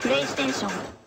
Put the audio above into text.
プレイステーション